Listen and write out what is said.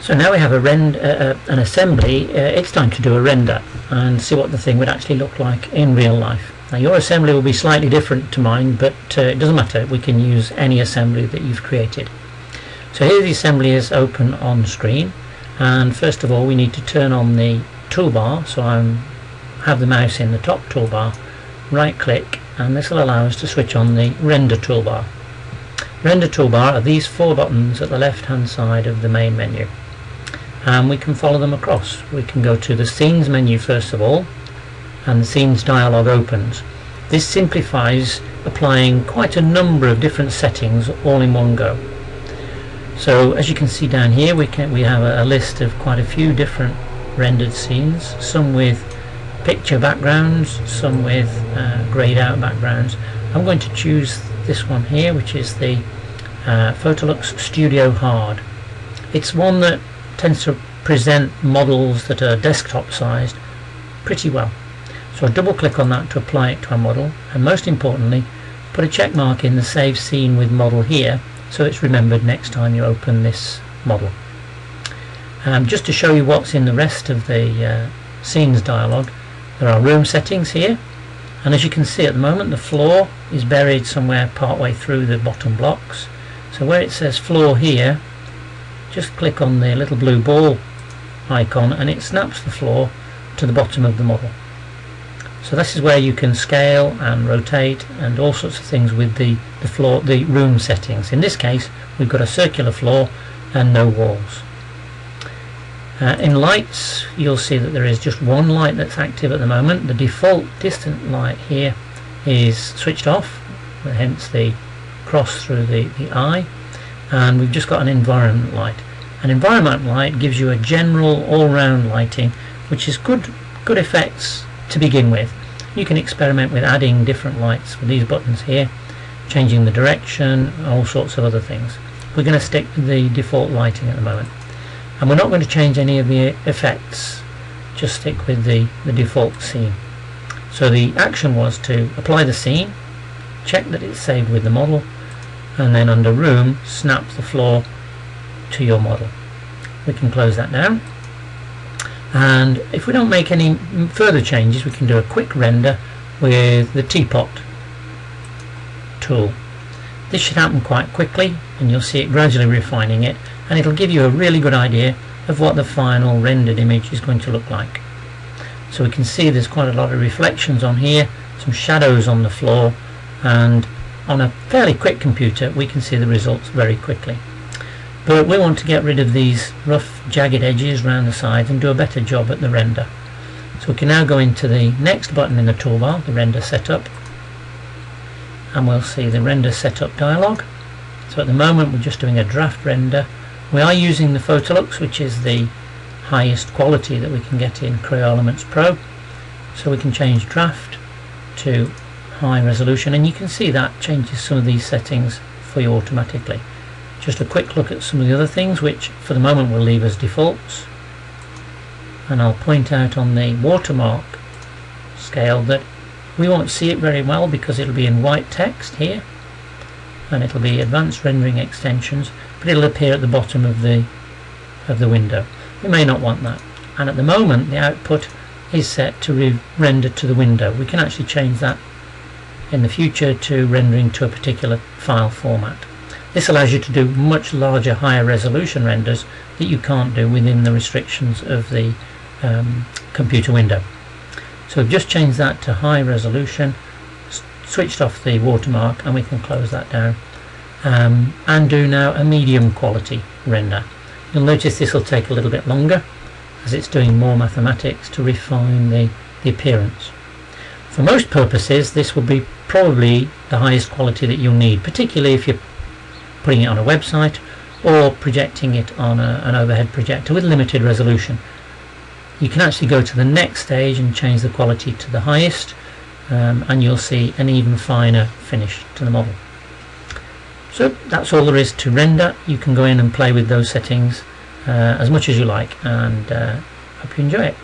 So now we have a rend, uh, uh, an assembly, uh, it's time to do a render and see what the thing would actually look like in real life. Now your assembly will be slightly different to mine but uh, it doesn't matter, we can use any assembly that you've created. So here the assembly is open on screen and first of all we need to turn on the toolbar so I have the mouse in the top toolbar, right click and this will allow us to switch on the render toolbar. Render toolbar are these four buttons at the left hand side of the main menu and we can follow them across. We can go to the scenes menu first of all and the scenes dialog opens. This simplifies applying quite a number of different settings all in one go. So as you can see down here we can we have a, list of quite a few different rendered scenes, some with picture backgrounds, some with uh, grayed out backgrounds. I'm going to choose this one here which is the uh, Photolux Studio Hard. It's one that tends to present models that are desktop sized pretty well. So I double click on that to apply it to our model and most importantly put a check mark in the save scene with model here so it's remembered next time you open this model. Um, just to show you what's in the rest of the uh, scenes dialog there are room settings here and as you can see at the moment the floor is buried somewhere partway through the bottom blocks so where it says floor here just click on the little blue ball icon and it snaps the floor to the bottom of the model. So this is where you can scale and rotate and all sorts of things with the, the floor the room settings. In this case we've got a circular floor and no walls. Uh, in lights you'll see that there is just one light that's active at the moment. The default distant light here is switched off hence the cross through the, the eye and we've just got an environment light. An environment light gives you a general all-round lighting which is good good effects to begin with. You can experiment with adding different lights with these buttons here changing the direction all sorts of other things. We're going to stick with the default lighting at the moment. And we're not going to change any of the effects just stick with the, the default scene. So the action was to apply the scene check that it's saved with the model and then under room snap the floor to your model. We can close that down and if we don't make any further changes we can do a quick render with the teapot tool. This should happen quite quickly and you'll see it gradually refining it and it'll give you a really good idea of what the final rendered image is going to look like. So we can see there's quite a lot of reflections on here some shadows on the floor and on a fairly quick computer we can see the results very quickly. But we want to get rid of these rough jagged edges around the sides and do a better job at the render. So we can now go into the next button in the toolbar the render setup and we'll see the render setup dialog. So at the moment we're just doing a draft render. We are using the Photolux which is the highest quality that we can get in Creo Elements Pro. So we can change draft to high resolution and you can see that changes some of these settings for you automatically. Just a quick look at some of the other things which for the moment we'll leave as defaults and I'll point out on the watermark scale that we won't see it very well because it'll be in white text here and it'll be advanced rendering extensions but it'll appear at the bottom of the of the window. We may not want that and at the moment the output is set to render to the window. We can actually change that in the future to rendering to a particular file format. This allows you to do much larger, higher resolution renders that you can't do within the restrictions of the um, computer window. So we've just changed that to high resolution, switched off the watermark and we can close that down um, and do now a medium quality render. You'll notice this will take a little bit longer as it's doing more mathematics to refine the, the appearance. For most purposes this will be probably the highest quality that you'll need, particularly if you're putting it on a website or projecting it on a, an overhead projector with limited resolution. You can actually go to the next stage and change the quality to the highest um, and you'll see an even finer finish to the model. So that's all there is to render. You can go in and play with those settings uh, as much as you like and uh, hope you enjoy it.